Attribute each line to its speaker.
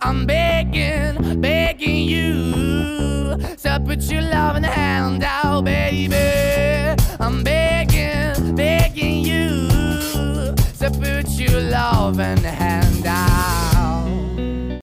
Speaker 1: I'm begging, begging you. So put your loving hand out, baby. I'm begging, begging you. So put your loving in the hand.